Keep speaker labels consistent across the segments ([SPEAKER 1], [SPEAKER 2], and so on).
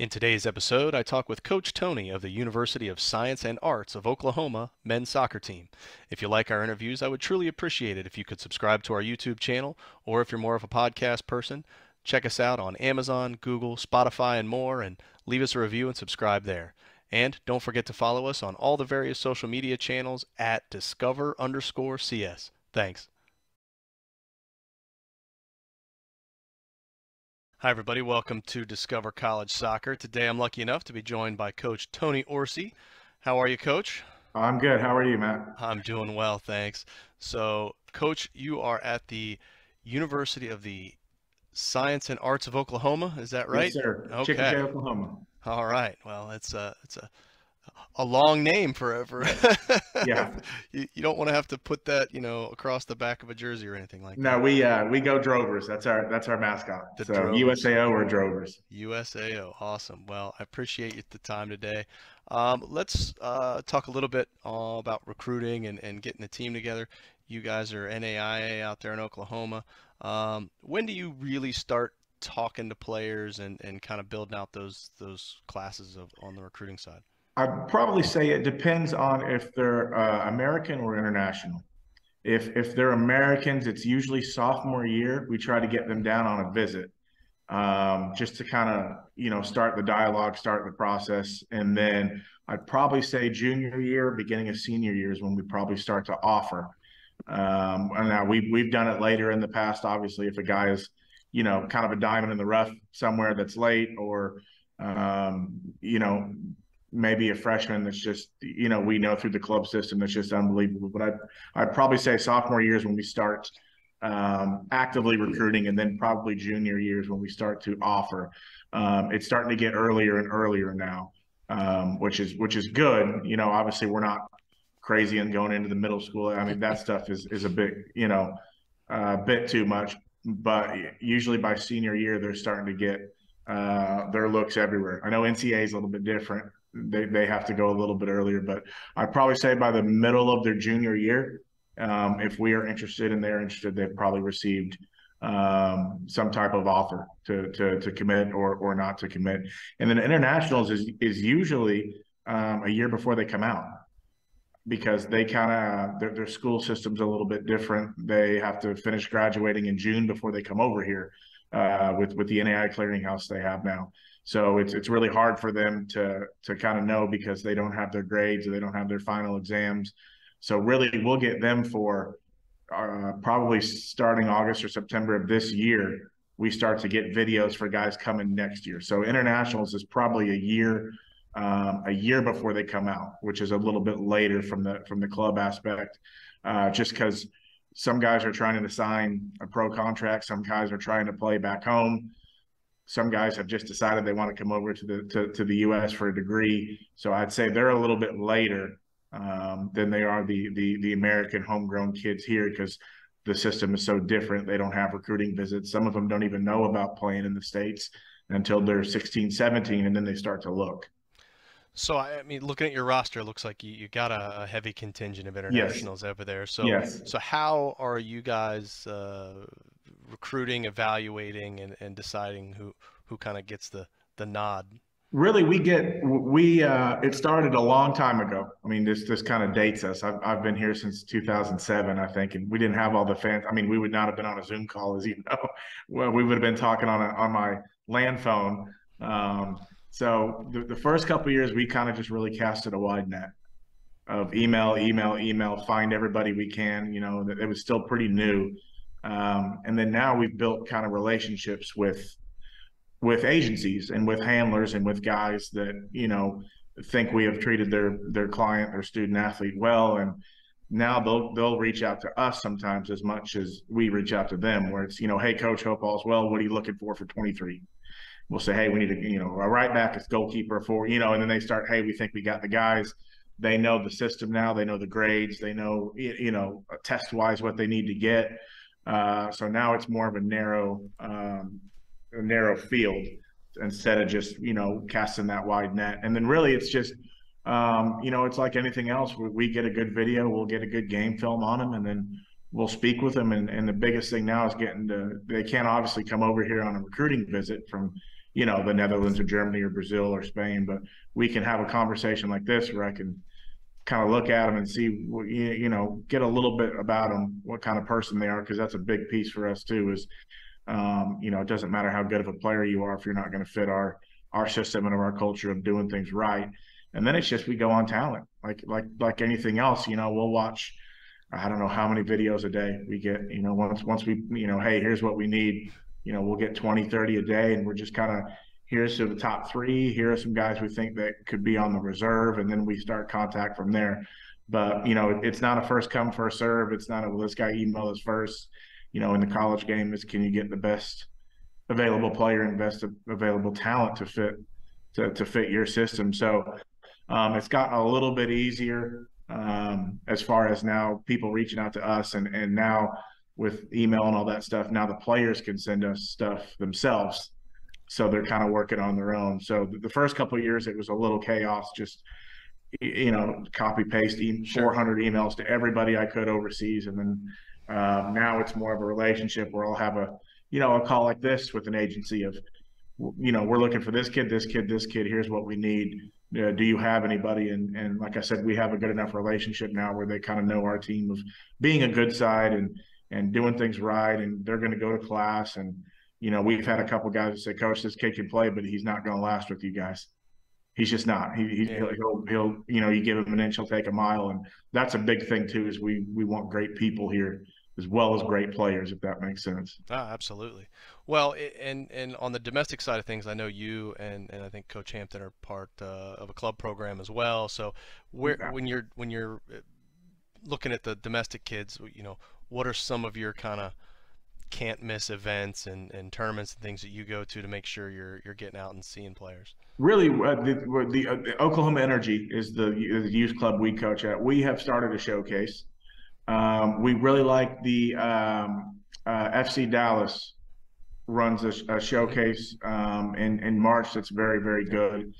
[SPEAKER 1] In today's episode, I talk with Coach Tony of the University of Science and Arts of Oklahoma men's soccer team. If you like our interviews, I would truly appreciate it if you could subscribe to our YouTube channel, or if you're more of a podcast person, check us out on Amazon, Google, Spotify, and more, and leave us a review and subscribe there. And don't forget to follow us on all the various social media channels at discover underscore CS. Thanks. Hi, everybody. Welcome to Discover College Soccer. Today I'm lucky enough to be joined by Coach Tony Orsi. How are you, Coach?
[SPEAKER 2] I'm good. How are you, Matt?
[SPEAKER 1] I'm doing well, thanks. So, Coach, you are at the University of the Science and Arts of Oklahoma. Is that right?
[SPEAKER 2] Yes, sir.
[SPEAKER 1] Okay.
[SPEAKER 2] Chickasha, Oklahoma.
[SPEAKER 1] All right. Well, it's a it's a a long name forever.
[SPEAKER 2] Yeah.
[SPEAKER 1] you, you don't want to have to put that, you know, across the back of a jersey or anything like
[SPEAKER 2] No,
[SPEAKER 1] that.
[SPEAKER 2] we uh we go Drovers. That's our that's our mascot.
[SPEAKER 1] The
[SPEAKER 2] so
[SPEAKER 1] Drovers.
[SPEAKER 2] USAO or Drovers.
[SPEAKER 1] USAO. Awesome. Well, I appreciate you the time today. Um, let's uh, talk a little bit uh, about recruiting and, and getting the team together. You guys are NAIA out there in Oklahoma. Um, when do you really start talking to players and, and kind of building out those those classes of on the recruiting side?
[SPEAKER 2] I'd probably say it depends on if they're uh, American or international. If if they're Americans, it's usually sophomore year. We try to get them down on a visit, um, just to kind of you know start the dialogue, start the process, and then I'd probably say junior year, beginning of senior year is when we probably start to offer. Um, and now we've we've done it later in the past. Obviously, if a guy is you know kind of a diamond in the rough somewhere that's late, or um, you know maybe a freshman that's just you know we know through the club system that's just unbelievable. But I'd I'd probably say sophomore years when we start um, actively recruiting, and then probably junior years when we start to offer. Um, it's starting to get earlier and earlier now, um, which is which is good. You know, obviously we're not crazy and going into the middle school. I mean that stuff is is a bit you know a bit too much. But usually by senior year they're starting to get uh, their looks everywhere. I know NCAA is a little bit different they, they have to go a little bit earlier. But I'd probably say by the middle of their junior year, um, if we are interested and they're interested, they've probably received um, some type of offer to to to commit or or not to commit. And then internationals is is usually um, a year before they come out because they kind of their, their school system's a little bit different. They have to finish graduating in June before they come over here uh, with with the NAI clearinghouse they have now. So it's it's really hard for them to to kind of know because they don't have their grades or they don't have their final exams. So really, we'll get them for uh, probably starting August or September of this year. We start to get videos for guys coming next year. So internationals is probably a year um, a year before they come out, which is a little bit later from the from the club aspect, uh, just because some guys are trying to sign a pro contract, some guys are trying to play back home some guys have just decided they want to come over to the to, to the U.S. for a degree. So I'd say they're a little bit later um, than they are the the the American homegrown kids here because the system is so different. They don't have recruiting visits. Some of them don't even know about playing in the states until they're 16, 17, and then they start to look.
[SPEAKER 1] So I mean, looking at your roster, it looks like you, you got a, a heavy contingent of internationals over there. So
[SPEAKER 2] Yes.
[SPEAKER 1] so how are you guys uh, recruiting, evaluating, and, and deciding who who kind of gets the the nod?
[SPEAKER 2] Really, we get we uh, it started a long time ago. I mean, this this kind of dates us. I've I've been here since 2007, I think, and we didn't have all the fans. I mean, we would not have been on a Zoom call, as you know. Well, we would have been talking on a, on my land phone. Um, so the, the first couple years, we kind of just really casted a wide net of email, email, email, find everybody we can. You know, it was still pretty new, um, and then now we've built kind of relationships with with agencies and with handlers and with guys that you know think we have treated their their client their student athlete well. And now they'll they'll reach out to us sometimes as much as we reach out to them where it's you know hey coach hope all's well. What are you looking for for 23 we'll say hey we need a you know a right back is goalkeeper for you know and then they start hey we think we got the guys. They know the system now. They know the grades. They know you know test wise what they need to get uh, so now it's more of a narrow um, a narrow field instead of just you know casting that wide net. And then really it's just um, you know it's like anything else. We, we get a good video, we'll get a good game film on them, and then we'll speak with them. And, and the biggest thing now is getting to they can't obviously come over here on a recruiting visit from you know, the Netherlands or Germany or Brazil or Spain, but we can have a conversation like this where I can kind of look at them and see, you know, get a little bit about them, what kind of person they are, because that's a big piece for us too. Is um, you know, it doesn't matter how good of a player you are if you're not going to fit our our system and our culture of doing things right. And then it's just we go on talent, like like like anything else. You know, we'll watch. I don't know how many videos a day we get. You know, once once we you know, hey, here's what we need. You know, we'll get 20, 30 a day, and we're just kind of here's the top three. Here are some guys we think that could be on the reserve, and then we start contact from there. But you know, it's not a first come first serve. It's not a well, this guy email us first. You know, in the college game, is can you get the best available player and best available talent to fit to, to fit your system. So um, it's gotten a little bit easier um, as far as now people reaching out to us and and now with email and all that stuff. Now the players can send us stuff themselves so they're kind of working on their own. So the first couple of years, it was a little chaos, just you know, copy paste e- sure. 400 emails to everybody I could overseas, and then um, now it's more of a relationship where I'll have a you know a call like this with an agency of you know we're looking for this kid, this kid, this kid. Here's what we need. Uh, do you have anybody? And and like I said, we have a good enough relationship now where they kind of know our team of being a good side and and doing things right, and they're going to go to class and you know, we've had a couple guys that say, "Coach, this kid can play, but he's not going to last with you guys. He's just not. He, he yeah. he'll, he'll, you know, you give him an inch, he'll take a mile, and that's a big thing too. Is we we want great people here as well as great players, if that makes sense.
[SPEAKER 1] Ah, absolutely. Well, and and on the domestic side of things, I know you and, and I think Coach Hampton are part uh, of a club program as well. So, where yeah. when you're when you're uh, looking at the domestic kids, you know, what are some of your kind of can't miss events and, and tournaments and things that you go to to make sure you're you're getting out and seeing players?
[SPEAKER 2] Really, uh, the, the, uh, Oklahoma Energy is the, the, youth club we coach at. We have started a showcase. Um, we really like the um, uh, FC Dallas runs a, a showcase um, in in March that's very very good,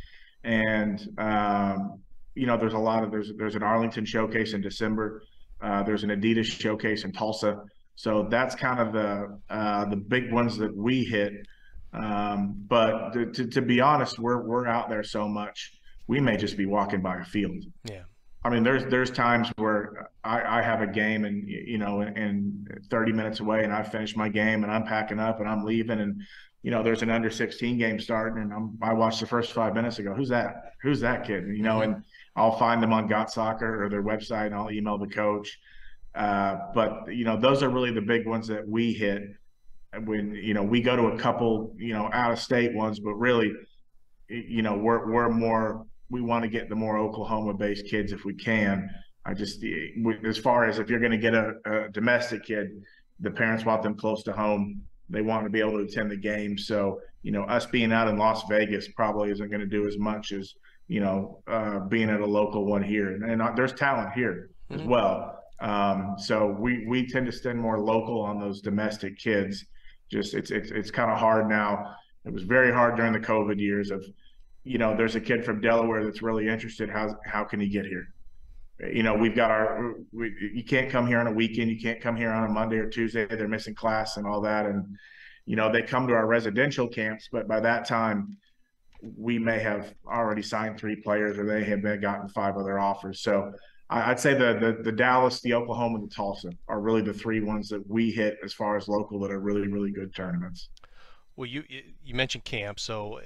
[SPEAKER 2] and um, you know there's a lot of there's there's an Arlington showcase in December. Uh, there's an Adidas showcase in Tulsa. So that's kind of the uh, the big ones that we hit. Um, but to, to, to, be honest, we're we're out there so much, we may just be walking by a field.
[SPEAKER 1] Yeah.
[SPEAKER 2] I mean, there's there's times where I, I have a game and you know, and 30 minutes away, and I finish my game and I'm packing up and I'm leaving, and you know, there's an under 16 game starting, and I'm, I watched the first five minutes ago. Who's that? Who's that kid? You know, and I'll find them on Got Soccer or their website, and I'll email the coach uh, but you know, those are really the big ones that we hit when you know we go to a couple you know out of state ones, but really, you know, we're we're more we want to get the more Oklahoma based kids if we can. I just as far as if you're going to get a, a domestic kid, the parents want them close to home. They want to be able to attend the game. So you know, us being out in Las Vegas probably isn't going to do as much as you know uh, being at a local one here. And, and there's talent here mm-hmm. as well. Um, so we we tend to spend more local on those domestic kids. Just it's it's it's kind of hard now. It was very hard during the COVID years of, you know, there's a kid from Delaware that's really interested. How how can he get here? You know, we've got our we, you can't come here on a weekend. You can't come here on a Monday or Tuesday. They're missing class and all that. And you know, they come to our residential camps, but by that time, we may have already signed three players or they have been gotten five other offers. So I'd say the, the, the Dallas, the Oklahoma, and the Tulsa are really the three ones that we hit as far as local that are really really good tournaments.
[SPEAKER 1] Well, you you mentioned camp, so uh,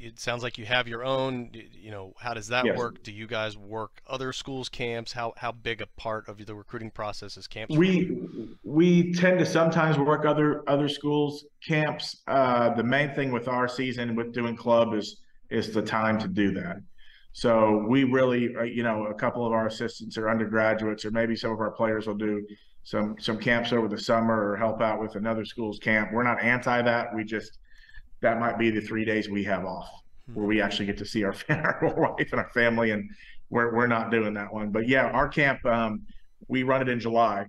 [SPEAKER 1] it sounds like you have your own. You know, how does that yes. work? Do you guys work other schools' camps? How how big a part of the recruiting process is camps?
[SPEAKER 2] We we tend to sometimes work other other schools' camps. Uh, the main thing with our season with doing club is is the time to do that. So we really, uh, you know, a couple of our assistants are undergraduates, or maybe some of our players will do some some camps over the summer or help out with another school's camp. We're not anti that. We just that might be the three days we have off where we actually get to see our, our wife and our family, and we're we're not doing that one. But yeah, our camp um, we run it in July,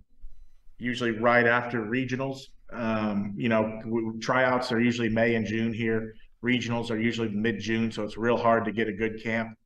[SPEAKER 2] usually right after regionals. Um, you know, tryouts are usually May and June here. Regionals are usually mid June, so it's real hard to get a good camp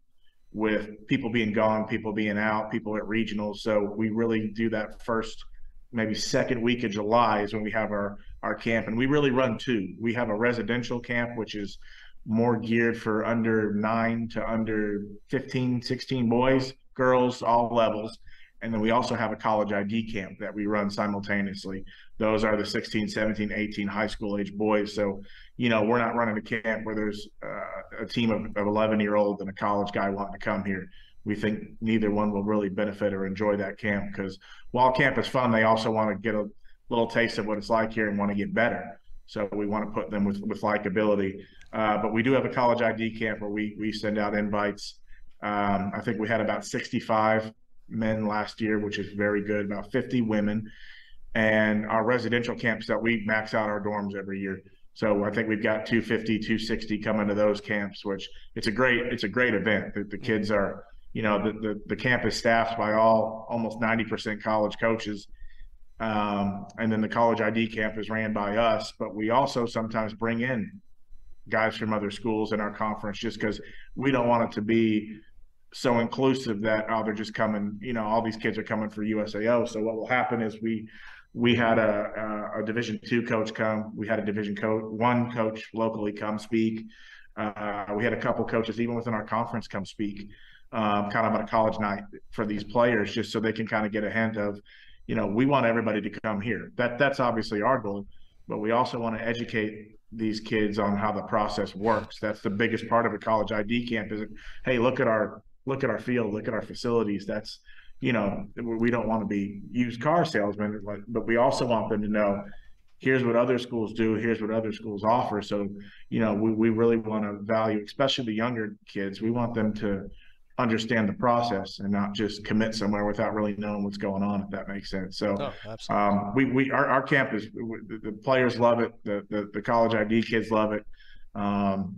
[SPEAKER 2] with people being gone, people being out, people at regionals. So we really do that first, maybe second week of July is when we have our our camp, and we really run two. We have a residential camp, which is more geared for under nine to under 15, 16 boys, girls, all levels. And then we also have a college ID camp that we run simultaneously. Those are the 16, 17, 18 high school age boys. So, you know, we're not running a camp where there's uh, a team of, of 11 year old and a college guy wanting to come here. We think neither one will really benefit or enjoy that camp because while camp is fun, they also want to get a little taste of what it's like here and want to get better. So we want to put them with, with likability. Uh, but we do have a college ID camp where we we send out invites. Um, I think we had about 65 men last year, which is very good. About 50 women, and our residential camps that we max out our dorms every year. So I think we've got 250, 260 coming to those camps, which it's a great it's a great event. The, the kids are, you know, the, the the camp is staffed by all almost 90% college coaches. Um, and then the college ID camp is ran by us, but we also sometimes bring in guys from other schools in our conference just because we don't want it to be so inclusive that oh they're just coming you know all these kids are coming for USAO so what will happen is we we had a, a, a division two coach come. We had a division coach one coach locally come speak. Uh, we had a couple coaches even within our conference come speak um, kind of on a college night for these players just so they can kind of get a hint of you know we want everybody to come here. That that's obviously our goal but we also want to educate these kids on how the process works. That's the biggest part of a college ID camp is, hey, look at our look at our field, look at our facilities. That's you know we don't want to be used car salesmen, but we also want them to know here's what other schools do, here's what other schools offer. So you know we we really want to value, especially the younger kids. We want them to understand the process and not just commit somewhere without really knowing what's going on if that makes sense so oh, um, we, we our, our campus the players love it the, the, the college id kids love it um,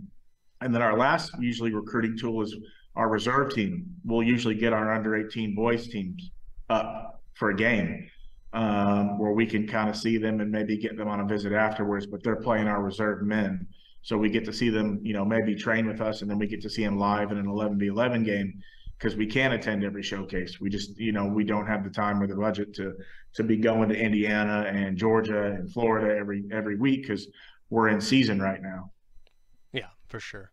[SPEAKER 2] and then our last usually recruiting tool is our reserve team we'll usually get our under 18 boys teams up for a game um, where we can kind of see them and maybe get them on a visit afterwards but they're playing our reserve men so we get to see them, you know, maybe train with us, and then we get to see them live in an 11 v 11 game because we can't attend every showcase. We just, you know, we don't have the time or the budget to to be going to Indiana and Georgia and Florida every every week because we're in season right now.
[SPEAKER 1] Yeah, for sure.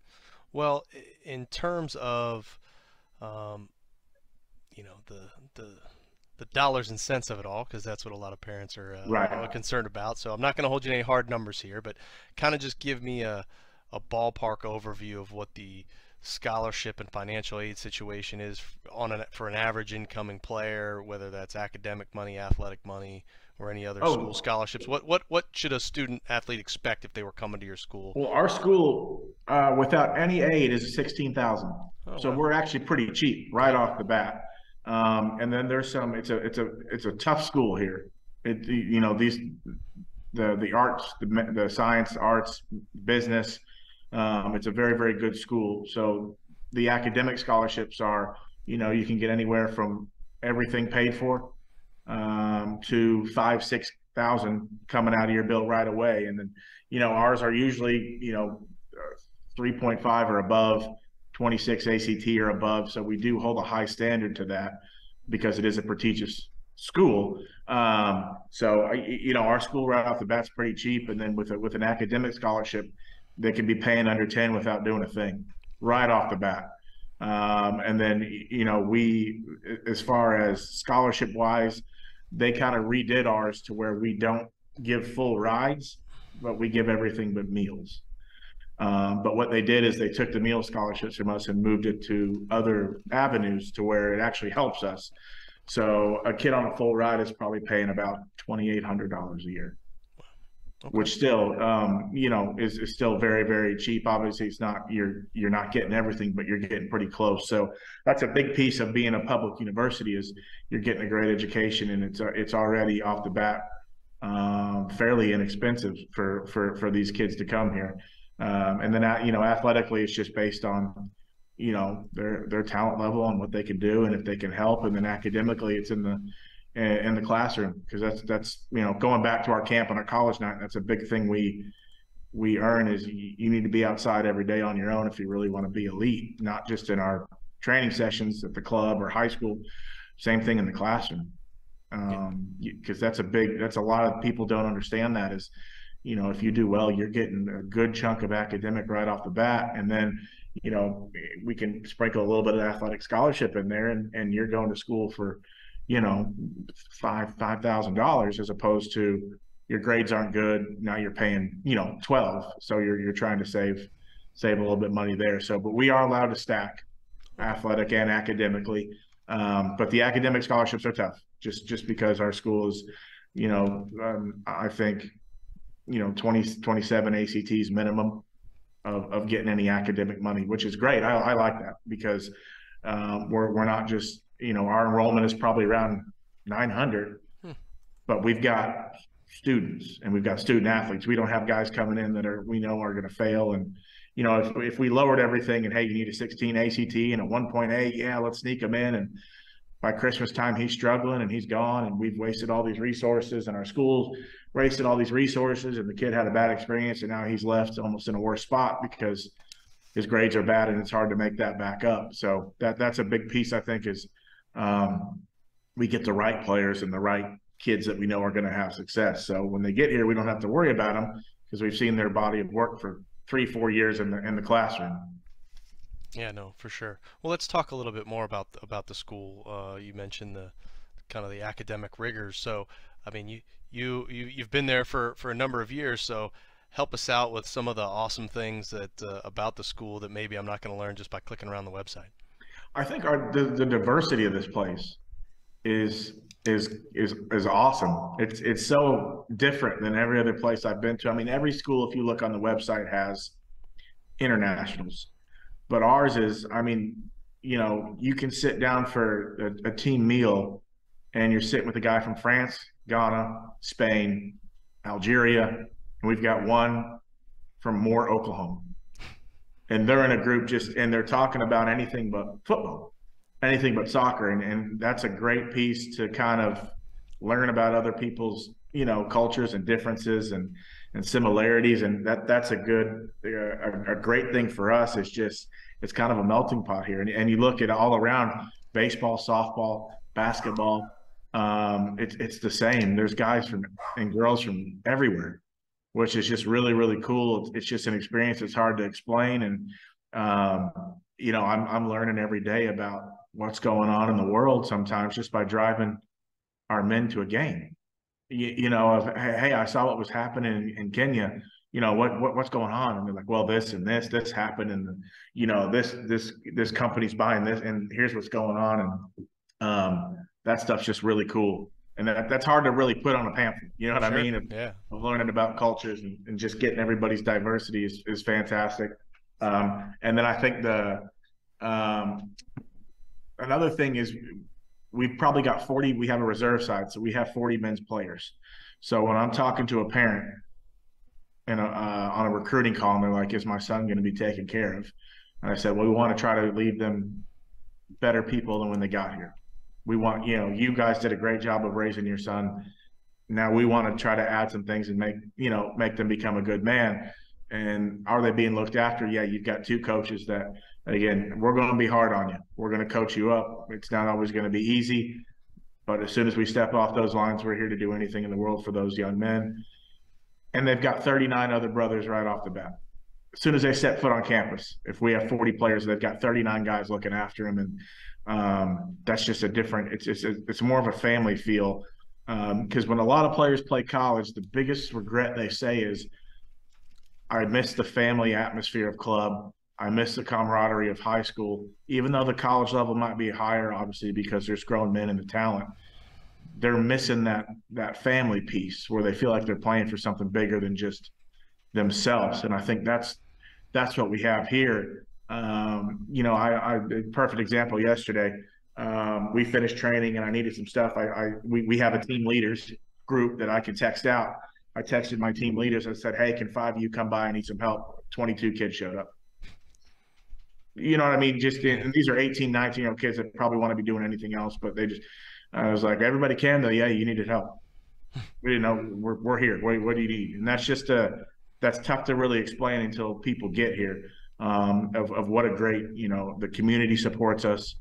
[SPEAKER 1] Well, in terms of, um, you know, the the the dollars and cents of it all, because that's what a lot of parents are uh, right. concerned about. So I'm not going to hold you any hard numbers here, but kind of just give me a, a ballpark overview of what the scholarship and financial aid situation is on an, for an average incoming player, whether that's academic money, athletic money, or any other oh. school scholarships. What what what should a student athlete expect if they were coming to your school?
[SPEAKER 2] Well, our school uh, without any aid is sixteen thousand, oh, so wow. we're actually pretty cheap right off the bat. Um, and then there's some. It's a it's a it's a tough school here. It you know these the the arts, the the science, arts, business. Um, it's a very very good school. So the academic scholarships are you know you can get anywhere from everything paid for um, to five six thousand coming out of your bill right away. And then you know ours are usually you know uh, three point five or above 26 ACT or above. So we do hold a high standard to that because it is a prestigious school. Um, so you know, our school right off the bat's pretty cheap, and then with a, with an academic scholarship, they can be paying under 10 without doing a thing right off the bat. Um, and then you know, we as far as scholarship wise, they kind of redid ours to where we don't give full rides, but we give everything but meals. Um, but what they did is they took the meal scholarships from us and moved it to other avenues to where it actually helps us. So a kid on a full ride is probably paying about twenty eight hundred dollars a year, okay. which still, um, you know, is, is still very very cheap. Obviously, it's not you're you're not getting everything, but you're getting pretty close. So that's a big piece of being a public university is you're getting a great education, and it's it's already off the bat um, fairly inexpensive for for for these kids to come here. Um, and then, you know, athletically, it's just based on, you know, their their talent level and what they can do, and if they can help. And then academically, it's in the in the classroom because that's that's you know going back to our camp on our college night. That's a big thing we we earn is you, you need to be outside every day on your own if you really want to be elite, not just in our training sessions at the club or high school. Same thing in the classroom, because um, that's a big that's a lot of people don't understand that is you know, if you do well, you're getting a good chunk of academic right off the bat. And then, you know, we can sprinkle a little bit of athletic scholarship in there and, and you're going to school for, you know, five, five thousand dollars as opposed to your grades aren't good. Now you're paying, you know, 12. So you're, you're trying to save, save a little bit money there. So, but we are allowed to stack athletic and academically. Um, but the academic scholarships are tough just, just because our school is, you know, um, I think you know 20 27 acts minimum of, of getting any academic money which is great i, I like that because um, we're, we're not just you know our enrollment is probably around 900 hmm. but we've got students and we've got student athletes we don't have guys coming in that are we know are going to fail and you know if, if we lowered everything and hey you need a 16 act and a 1.8 yeah let's sneak them in and by christmas time he's struggling and he's gone and we've wasted all these resources and our schools wasted all these resources and the kid had a bad experience and now he's left almost in a worse spot because his grades are bad and it's hard to make that back up. So that that's a big piece I think is um, we get the right players and the right kids that we know are going to have success. So when they get here, we don't have to worry about them because we've seen their body of work for three, four years in the in the classroom.
[SPEAKER 1] Yeah, no, for sure. Well, let's talk a little bit more about about the school. Uh, you mentioned the kind of the academic rigors. So, I mean, you you, you you've been there for for a number of years, so help us out with some of the awesome things that uh, about the school that maybe I'm not going to learn just by clicking around the website.
[SPEAKER 2] I think our the, the diversity of this place is is is is awesome. It's it's so different than every other place I've been to. I mean, every school, if you look on the website, has internationals, but ours is. I mean, you know, you can sit down for a, a team meal, and you're sitting with a guy from France, Ghana, Spain, Algeria, and we've got one from Moore, Oklahoma. And they're in a group just and they're talking about anything but football, anything but soccer. And, and that's a great piece to kind of learn about other people's, you know, cultures and differences and and similarities. And that that's a good a, a great thing for us. It's just it's kind of a melting pot here. And, and you look at all around baseball, softball, basketball, um, it's it's the same. There's guys from and girls from everywhere, which is just really really cool. It's, just an experience. It's hard to explain, and um, you know I'm I'm learning every day about what's going on in the world. Sometimes just by driving our men to a game. You, you know, of hey, I saw what was happening in, in Kenya you know what, what what's going on and they're like well this and this this happened and you know this this this company's buying this and here's what's going on and um that stuff's just really cool. And that, that's hard to really put on a pamphlet. You know what sure. I mean? Of,
[SPEAKER 1] yeah.
[SPEAKER 2] Of learning about cultures and, and, just getting everybody's diversity is, is fantastic. Um, and then I think the um, another thing is we've probably got 40, we have a reserve side, so we have 40 men's players. So when I'm talking to a parent and uh, on a recruiting call, and they're like, "Is my son going to be taken care of?" And I said, "Well, we want to try to leave them better people than when they got here we want you know you guys did a great job of raising your son. Now we want to try to add some things and make you know make them become a good man. And are they being looked after? Yeah you've got two coaches that again we're going to be hard on you. We're going to coach you up. It's not always going to be easy but as soon as we step off those lines we're here to do anything in the world for those young men. And they've got 39 other brothers right off the bat. As soon as they set foot on campus if we have 40 players they've got 39 guys looking after them and um, that's just a different. It's it's it's more of a family feel because um, when a lot of players play college, the biggest regret they say is, "I miss the family atmosphere of club. I miss the camaraderie of high school." Even though the college level might be higher, obviously because there's grown men and the talent, they're missing that that family piece where they feel like they're playing for something bigger than just themselves. And I think that's that's what we have here. Um, you know, I, I perfect example yesterday. Um, we finished training and I needed some stuff. I, I we, we have a team leaders group that I can text out. I texted my team leaders. I said, "Hey, can five of you come by? I need some help." Twenty-two kids showed up. You know what I mean? Just and these are 18, 19 year old kids that probably want to be doing anything else, but they just. I was like, everybody can though. Yeah, you needed help. We didn't know we're we're here. What, what do you need? And that's just a that's tough to really explain until people get here um, of, of what a great, you know, the community supports us.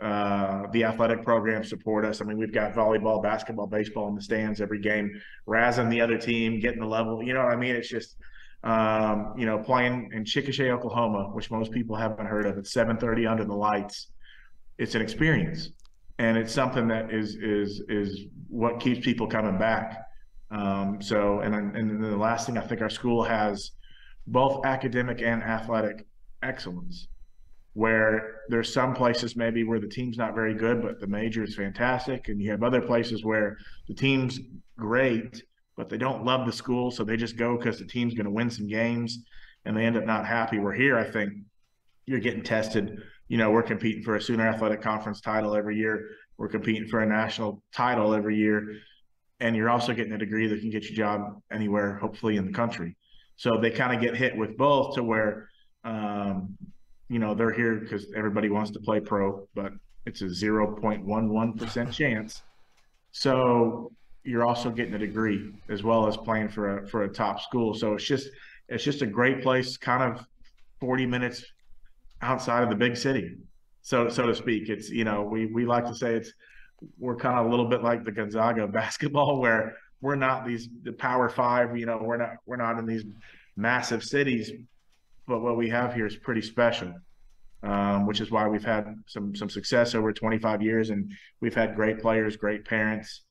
[SPEAKER 2] Uh, the athletic programs support us. I mean, we've got volleyball, basketball, baseball in the stands every game, razzing the other team, getting the level. You know what I mean? It's just, um, you know, playing in Chickasha, Oklahoma, which most people haven't heard of. It's 7:30 under the lights. It's an experience, and it's something that is is is what keeps people coming back. Um, so, and and the last thing I think our school has both academic and athletic excellence where there's some places maybe where the team's not very good, but the major is fantastic. And you have other places where the team's great, but they don't love the school. So they just go because the team's going to win some games and they end up not happy. We're here, I think you're getting tested. You know, we're competing for a Sooner Athletic Conference title every year. We're competing for a national title every year. And you're also getting a degree that can get you a job anywhere, hopefully in the country. So they kind of get hit with both to where um, you know, they're here because everybody wants to play pro, but it's a 0.11% chance. So you're also getting a degree as well as playing for a for a top school. So it's just it's just a great place, kind of 40 minutes outside of the big city, so so to speak. It's you know we we like to say it's we're kind of a little bit like the Gonzaga basketball, where we're not these the Power Five. You know, we're not we're not in these massive cities, but what we have here is pretty special, um, which is why we've had some some success over 25 years, and we've had great players, great parents,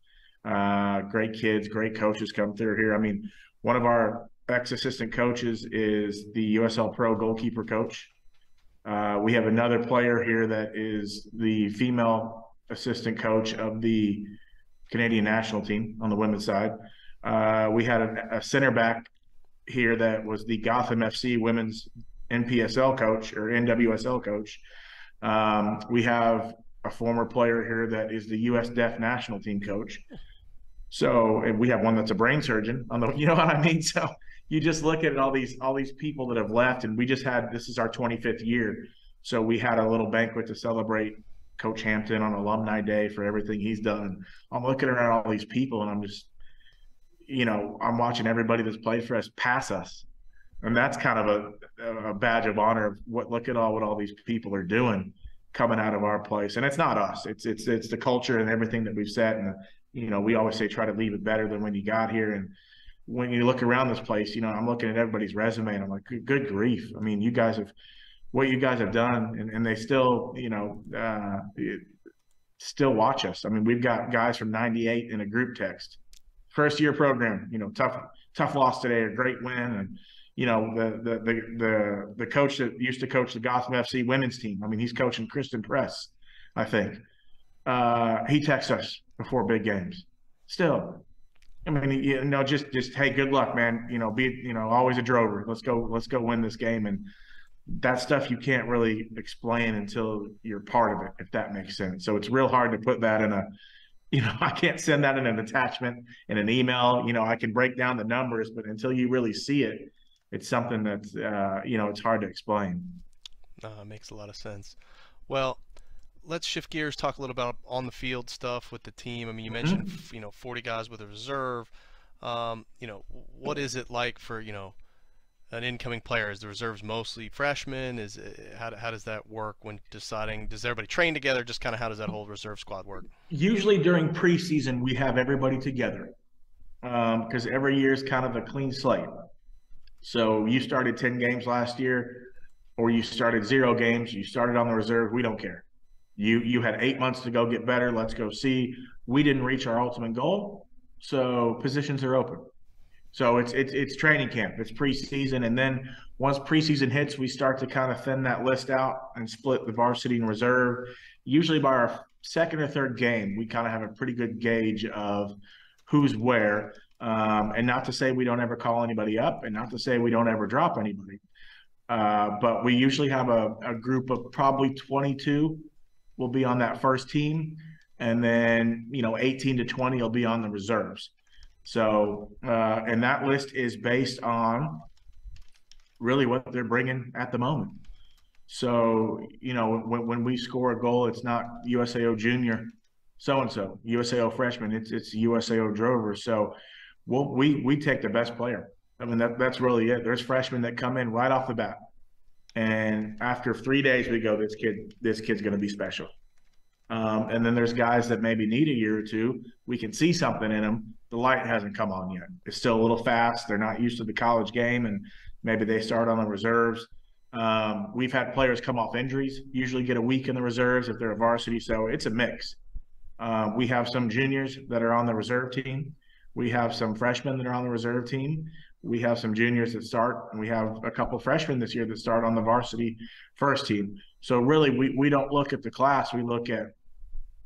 [SPEAKER 2] uh, great kids, great coaches come through here. I mean, one of our ex-assistant coaches is the USL Pro goalkeeper coach. Uh, we have another player here that is the female assistant coach of the Canadian national team on the women's side. Uh, we had a, a center back here that was the Gotham FC women's NPSL coach or NWSL coach. Um, we have a former player here that is the U.S. Deaf national team coach. So we have one that's a brain surgeon on the, you know what I mean? So you just look at all these all these people that have left, and we just had this is our 25th year, so we had a little banquet to celebrate Coach Hampton on Alumni Day for everything he's done. I'm looking around all these people, and I'm just you know, I'm watching everybody that's played for us pass us. And that's kind of a, a badge of honor of what look at all what all these people are doing coming out of our place. And it's not us. It's it's it's the culture and everything that we've set. And you know, we always say try to leave it better than when you got here. And when you look around this place, you know, I'm looking at everybody's resume and I'm like, good, good grief. I mean, you guys have what you guys have done, and, and they still, you know, uh, still watch us. I mean, we've got guys from '98 in a group text first year program, you know, tough tough loss today, a great win, and you know the the the the, the coach that used to coach the Gotham FC women's team. I mean, he's coaching Christen Press, I think. Uh, he texts us before big games. Still, I mean, you know, just just hey, good luck, man. You know, be you know always a drover. Let's go, let's go win this game. And that stuff you can't really explain until you're part of it, if that makes sense. So it's real hard to put that in a you know, I can't send that in an attachment in an email. You know, I can break down the numbers, but until you really see it, it's something that's, uh, you know, it's hard to explain.
[SPEAKER 1] Uh, makes a lot of sense. Well, let's shift gears, talk a little about on the field stuff with the team. I mean, you mentioned, mm-hmm. you know, 40 guys with a reserve. Um, you know, what is it like for, you know, an incoming player? Is the reserves mostly freshmen? Is uh, how, how does that work when deciding? Does everybody train together? Just kind of how does that whole reserve squad work?
[SPEAKER 2] Usually during preseason, we have everybody together because um, every year is kind of a clean slate. So you started 10 games last year, or you started zero games. You started on the reserve. We don't care. You you had eight months to go get better. Let's go see. We didn't reach our ultimate goal, so positions are open. So it's it's it's training camp. It's preseason, and then once preseason hits, we start to kind of thin that list out and split the varsity and reserve. Usually by our second or third game, we kind of have a pretty good gauge of who's where. Um, and not to say we don't ever call anybody up, and not to say we don't ever drop anybody. Uh, but we usually have a, a group of probably 22 will be on that first team, and then you know 18 to 20 will be on the reserves. So, uh, and that list is based on really what they're bringing at the moment. So, you know, when, when we score a goal, it's not USAO junior, so and so, USAO freshman, it's it's USAO drover. So, we'll, we we take the best player. I mean, that that's really it. There's freshmen that come in right off the bat, and after three days, we go, this kid, this kid's going to be special. Um, and then there's guys that maybe need a year or two. We can see something in them. The light hasn't come on yet. It's still a little fast. They're not used to the college game, and maybe they start on the reserves. Um, we've had players come off injuries, usually get a week in the reserves if they're a varsity. So it's a mix. Uh, we have some juniors that are on the reserve team. We have some freshmen that are on the reserve team. We have some juniors that start, and we have a couple freshmen this year that start on the varsity first team. So really, we we don't look at the class. We look at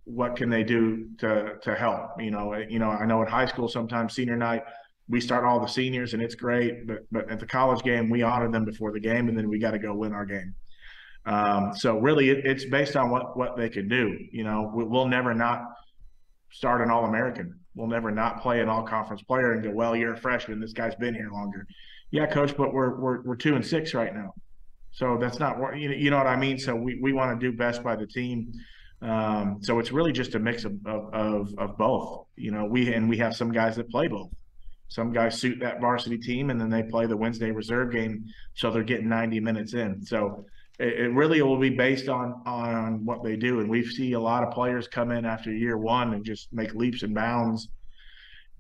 [SPEAKER 2] what can they do to to help. You know, you know. I know at high school sometimes senior night we start all the seniors and it's great, but but at the college game we honor them before the game, and then we got to go win our game. Um, so really, it, it's based on what what they can do. You know, we, will never not start an All American. We'll never not play an All Conference player and go, well, you're a freshman. This guy's been here longer. Yeah, coach, but we're we're we're two and six right now. So that's not what you know, you know what I mean. So we, we want to do best by the team. Um, so it's really just a mix of, of, of of both. You know, we and we have some guys that play both. Some guys suit that varsity team, and then they play the Wednesday reserve game, so they're getting 90 minutes in. So it, it really will be based on on what they do. And we see a lot of players come in after year one and just make leaps and bounds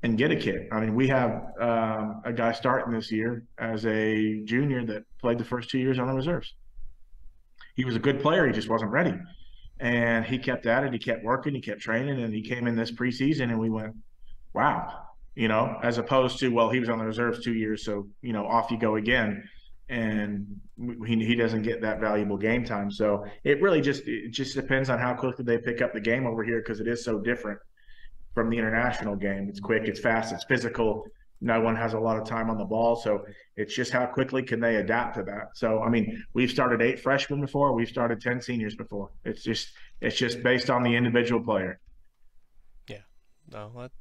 [SPEAKER 2] and get a kid. I mean, we have um, a guy starting this year as a junior that played the first two years on the reserves. He was a good player, he just wasn't ready. And he kept at it, he kept working, he kept training, and he came in this preseason and we went, wow, you know, as opposed to, well, he was on the reserves two years, so, you know, off you go again. And he, he doesn't get that valuable game time. So it really just it just depends on how quickly they pick up the game over here because it is so different from the international game. It's quick, it's fast, it's physical. No one has a lot of time on the ball, so it's just how quickly can they adapt to that. So I mean, we've started eight freshmen before, we've started ten seniors before. It's just it's just based on the individual player.
[SPEAKER 1] Yeah, no, that,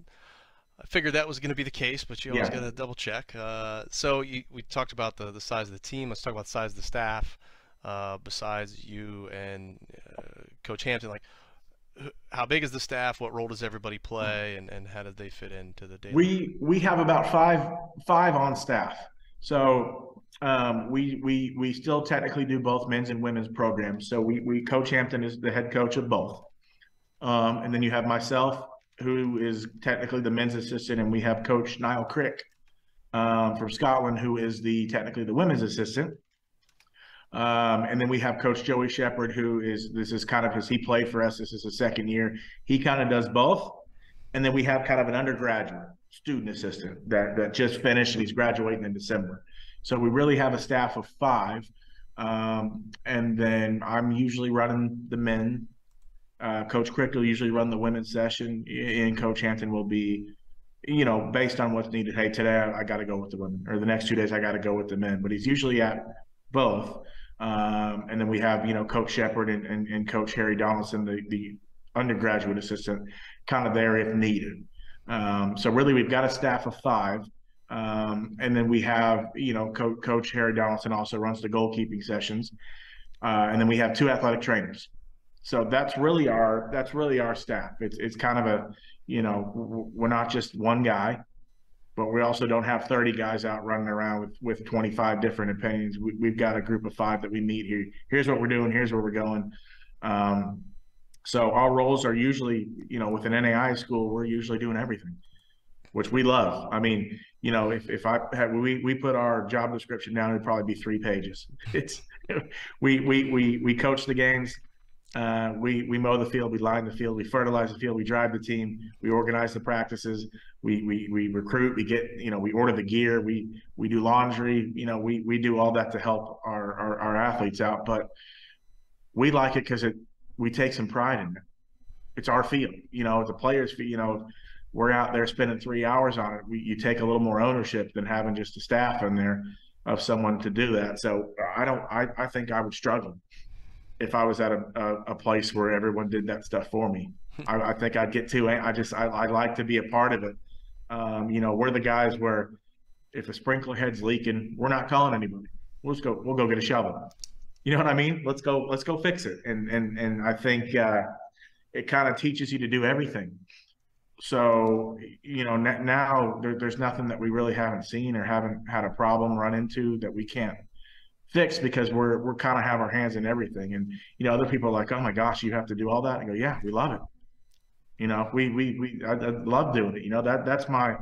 [SPEAKER 1] I figured that was going to be the case, but you always yeah. got to double check. Uh, so you, we talked about the, the size of the team. Let's talk about the size of the staff. Uh, besides you and uh, Coach Hampton, like how big is the staff? What role does everybody play, and, and how do they fit into the day?
[SPEAKER 2] We we have about five five on staff. So um, we we we still technically do both men's and women's programs. So we we Coach Hampton is the head coach of both, um, and then you have myself who is technically the men's assistant, and we have Coach Niall Crick um, from Scotland, who is the technically the women's assistant. Um, and then we have Coach Joey Shepard, who is this is kind of his he played for us. This is his second year. He kind of does both. And then we have kind of an undergraduate student assistant that that just finished and he's graduating in December. So we really have a staff of five. Um, and then I'm usually running the men uh, Coach Crick will usually run the women's session, and Coach Hampton will be, you know, based on what's needed. Hey, today I, I got to go with the women, or the next two days I got to go with the men. But he's usually at both. Um, and then we have, you know, Coach Shepard and, and, and Coach Harry Donaldson, the, the undergraduate assistant, kind of there if needed. Um, so really, we've got a staff of five. Um, and then we have, you know, Co- Coach Harry Donaldson also runs the goalkeeping sessions. Uh, and then we have two athletic trainers. So that's really our that's really our staff. It's it's kind of a you know we're not just one guy, but we also don't have 30 guys out running around with with 25 different opinions. We, have got a group of five that we meet here. Here's what we're doing. Here's where we're going. Um, so our roles are usually you know with an NAI school we're usually doing everything, which we love. I mean you know if if I had we we put our job description down it'd probably be three pages. It's we we we we coach the games uh, we we mow the field, we line the field, we fertilize the field, we drive the team, we organize the practices, we we we recruit, we get you know we order the gear, we we do laundry, you know we we do all that to help our our, our athletes out. But we like it because it we take some pride in it. It's our field, you know, the players' field. You know, we're out there spending three hours on it. We, you take a little more ownership than having just a staff in there of someone to do that. So I don't. I I think I would struggle if I was at a, a, a place where everyone did that stuff for me. I, I, think I'd get too. I just I, I like to be a part of it. Um, you know, we're the guys where if a sprinkler head's leaking, we're not calling anybody. We'll just go. We'll go get a shovel. You know what I mean? Let's go. Let's go fix it. And and and I think uh, it kind of teaches you to do everything. So you know now there, there's nothing that we really haven't seen or haven't had a problem run into that we can't fixed because we're we're kind of have our hands in everything. And you know, other people are like, "Oh my gosh, you have to do all that." I go, "Yeah, we love it." You know, we we we I, I love doing it. You know that that's my,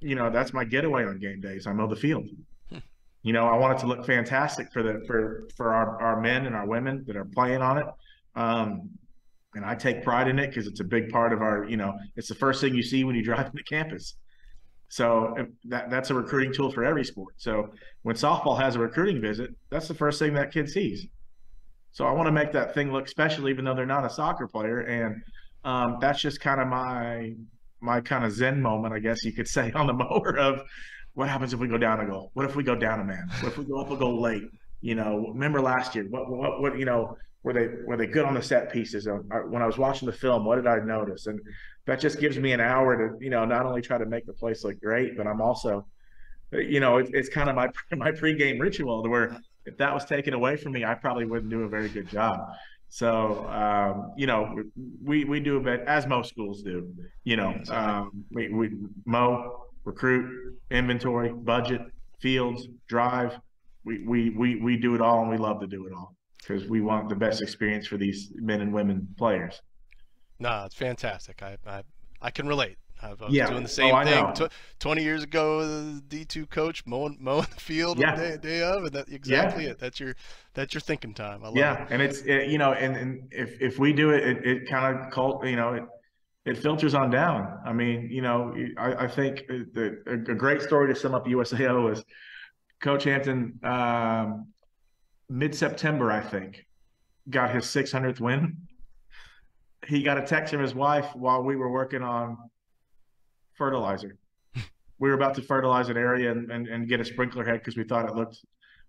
[SPEAKER 2] you know, that's my getaway on game days. I mow the field. Hmm. You know, I want it to look fantastic for the for for our our men and our women that are playing on it. Um, and I take pride in it because it's a big part of our, you know, it's the first thing you see when you drive into campus. So that that's a recruiting tool for every sport. So when softball has a recruiting visit, that's the first thing that kid sees. So I want to make that thing look special, even though they're not a soccer player. And um, that's just kind of my my kind of zen moment, I guess you could say, on the mower of what happens if we go down a goal? What if we go down a man? What if we go up a goal late? You know, remember last year? What what what? You know, were they were they good on the set pieces? When I was watching the film, what did I notice? And that just gives me an hour to you know not only try to make the place look great, but I'm also, you know, it, it's kind of my my pregame ritual to where if that was taken away from me, I probably wouldn't do a very good job. So um, you know, we we do a bit as most schools do. You know, um, we we mow, recruit, inventory, budget, fields, drive. We we we we do it all, and we love to do it all because we want the best experience for these men and women players.
[SPEAKER 1] No, it's fantastic. I I, I can relate. I was yeah. doing the same oh, thing Tw- 20 years ago, D2 coach mowing, mowing the field yeah. day, day of, and that exactly yeah. it. That's your that's your thinking time.
[SPEAKER 2] I love Yeah, it. and it's it, you know, and, and if if we do it, it, it kind of cult, you know, it it filters on down. I mean, you know, I, I think the, a, a great story to sum up USAO is Coach Hampton um, mid September, I think, got his 600th win. He got a text from his wife while we were working on fertilizer. we were about to fertilize an area and, and, and get a sprinkler head because we thought it looked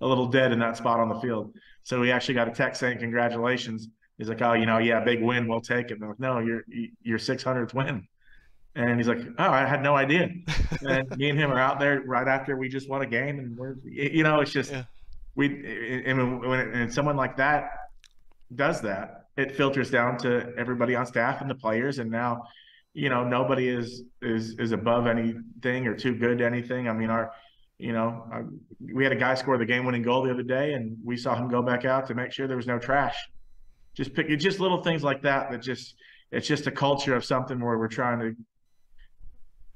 [SPEAKER 2] a little dead in that spot on the field. So we actually got a text saying, Congratulations. He's like, Oh, you know, yeah, big win. We'll take it. like, no, you're your 600th win. And he's like, "Oh, I had no idea." and me and him are out there right after we just won a game, and we're, you know, it's just yeah we and when someone like that does that, it filters down to everybody on staff and the players, and now you know nobody is is is above anything or too good to anything. I mean, our you know we had a guy score the game-winning goal the other day, and we saw him go back out to make sure there was no trash. Just pick just little things like that that just it's just a culture of something where we're trying to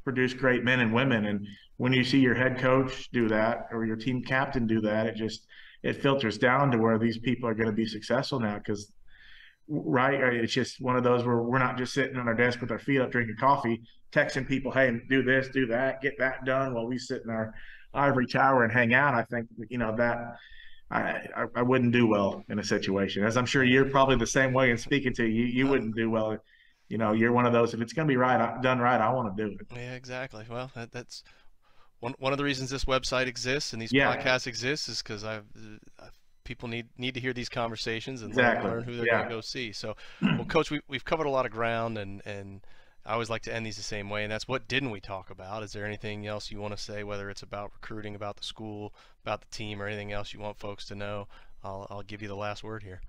[SPEAKER 2] produce great men and women. And when you see your head coach do that or your team captain do that, it just it filters down to where these people are going to be successful now. Because right it's just one of those where we're not just sitting on our desk with our feet up drinking coffee texting people hey do this do that get that done while we sit in our ivory tower and hang out. I think you know that I, I wouldn't do well in a situation. As i'm sure you're probably the same way in speaking to you. You wouldn't do well you know you're one of those if it's going to be right done right i want to do it
[SPEAKER 1] yeah exactly well that, that's one one of the reasons this website exists and these yeah. podcasts exist is because I've, I've, people need need to hear these conversations and exactly. learn who they're yeah. going to go see. So, well, Coach, we, we've covered a lot of ground, and and I always like to end these the same way, and that's what didn't we talk about? Is there anything else you want to say, whether it's about recruiting, about the school, about the team, or anything else you want folks to know? I'll I'll give you the last word here.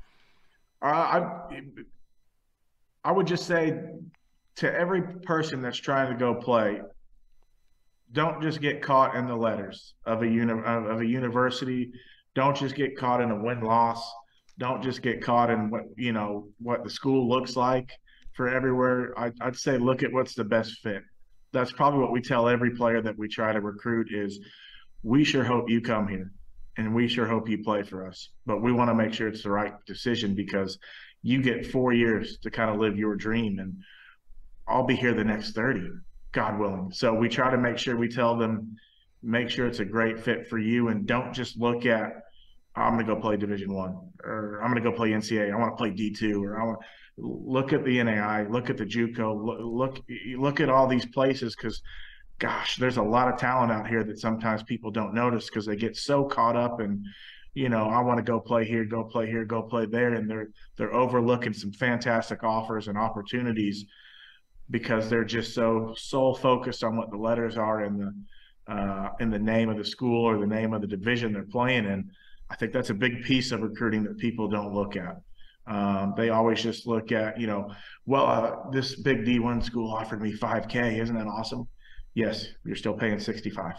[SPEAKER 2] Uh, I I would just say to every person that's trying to go play, don't just get caught in the letters of a uni- of a university. Don't just get caught in a win loss. Don't just get caught in what you know what the school looks like for everywhere. I, I'd say look at what's the best fit. That's probably what we tell every player that we try to recruit is we sure hope you come here and we sure hope you play for us. But we want to make sure it's the right decision because you get four years to kind of live your dream and I'll be here the next 30. God willing. So we try to make sure we tell them, make sure it's a great fit for you, and don't just look at I'm going to go play Division One, or I'm going to go play NCAA. I want to play D two, or I want look at the NAI, look at the JUCO, look look, look at all these places because, gosh, there's a lot of talent out here that sometimes people don't notice because they get so caught up in, you know, I want to go play here, go play here, go play there, and they're they're overlooking some fantastic offers and opportunities because they're just so sole focused on what the letters are in the uh, in the name of the school or the name of the division they're playing in. I think that's a big piece of recruiting that people don't look at. Um, they always just look at, you know, well, uh, this big D1 school offered me 5K. Isn't that awesome? Yes, you're still paying 65.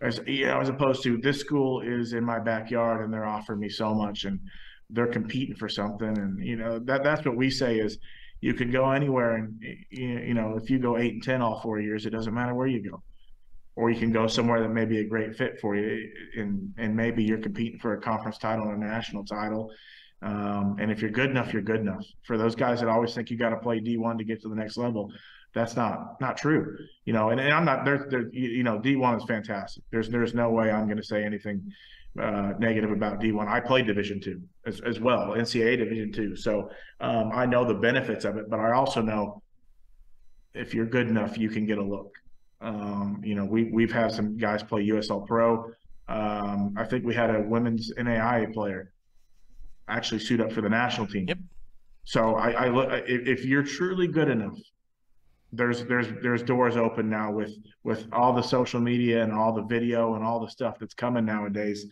[SPEAKER 2] As you know, as opposed to this school is in my backyard and they're offering me so much and they're competing for something. And you know that that's what we say is you can go anywhere and you know if you go eight and ten all four years, it doesn't matter where you go. Or you can go somewhere that may be a great fit for you, and and maybe you're competing for a conference title and a national title. Um, and if you're good enough, you're good enough. For those guys that always think you got to play D1 to get to the next level, that's not not true. You know, and, and I'm not there. There, you know, D1 is fantastic. There's there's no way I'm going to say anything uh, negative about D1. I played Division two as, as well, NCAA Division two. So um, I know the benefits of it, but I also know if you're good enough, you can get a look. Um, you know, we we've had some guys play USL Pro. Um, I think we had a women's NAIA player actually suit up for the national team.
[SPEAKER 1] Yep.
[SPEAKER 2] So I, I look if, if you're truly good enough, there's there's there's doors open now with with all the social media and all the video and all the stuff that's coming nowadays.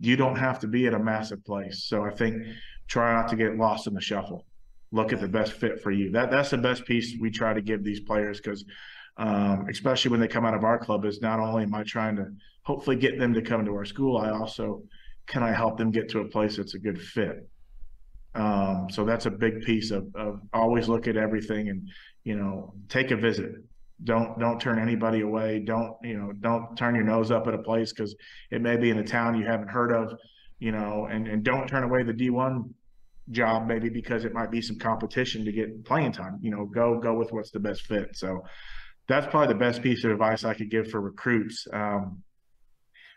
[SPEAKER 2] You don't have to be at a massive place. So i think try not to get lost in the shuffle. Look at the best fit for you. That that's the best piece we try to give these players because um, especially when they come out of our club is not only am i trying to hopefully get them to come to our school i also can i help them get to a place that's a good fit um, so that's a big piece of, of always look at everything and you know, take a visit. Don't don't turn anybody away. Don't you know? Don't turn your nose up at a place because it may be in a town you haven't heard of. You know, and and don't turn away the D one job maybe because it might be some competition to get playing time. You know, go go with what's the best fit. So that's probably the best piece of advice I could give for recruits. Um,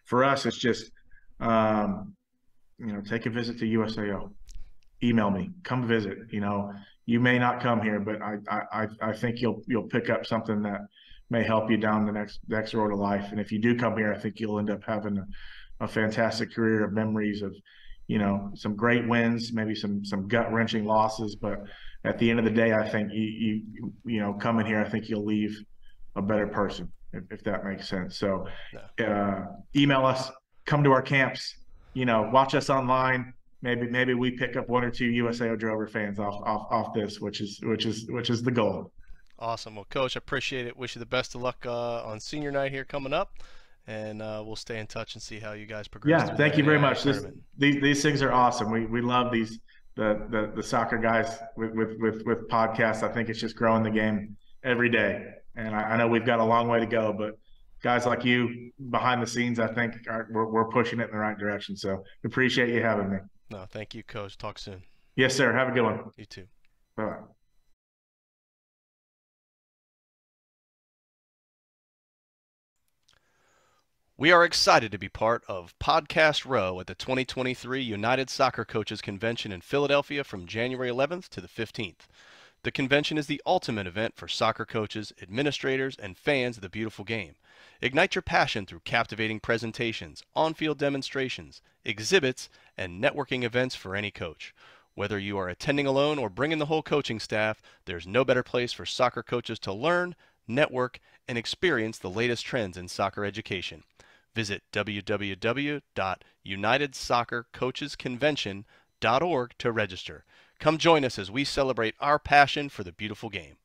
[SPEAKER 2] for us, it's just um, you know take a visit to USAO, email me, come visit. You know, you may not come here, but I, I, I think you'll you'll pick up something that may help you down the next next road of life. And if you do come here, I think you'll end up having a, a fantastic career of memories of, you know, some great wins, maybe some some gut wrenching losses. But at the end of the day, I think you you you know coming here, I think you'll leave a better person if, if that makes sense. So, uh, email us, come to our camps, you know, watch us online maybe maybe we pick up one or two USAO Drover fans off off off this, which is which is which is the goal.
[SPEAKER 1] Awesome. Well, Coach, I appreciate it. Wish you the best of luck uh, on senior night here coming up, and uh, we'll stay in touch and see how you guys progress.
[SPEAKER 2] Yeah, thank you very much. This, these these things are awesome. We we love these the the, the soccer guys with, with with with podcasts. I think it's just growing the game every day, and I, I know we've got a long way to go, but guys like you behind the scenes, I think are, we're, we're pushing it in the right direction. So appreciate you having me.
[SPEAKER 1] No, thank you, Coach. Talk soon.
[SPEAKER 2] Yes, sir. Have a good one.
[SPEAKER 1] You too. Bye.
[SPEAKER 2] Bye.
[SPEAKER 1] We are excited to be part of Podcast Row at the 2023 United Soccer Coaches Convention in Philadelphia from January 11th to the 15th. The convention is the ultimate event for soccer coaches, administrators, and fans of the beautiful game. Ignite your passion through captivating presentations, on field demonstrations, exhibits, and networking events for any coach. Whether you are attending alone or bringing the whole coaching staff, there's no better place for soccer coaches to learn, network, and experience the latest trends in soccer education. Visit www.unitedsoccercoachesconvention.org to register. Come join us as we celebrate our passion for the beautiful game.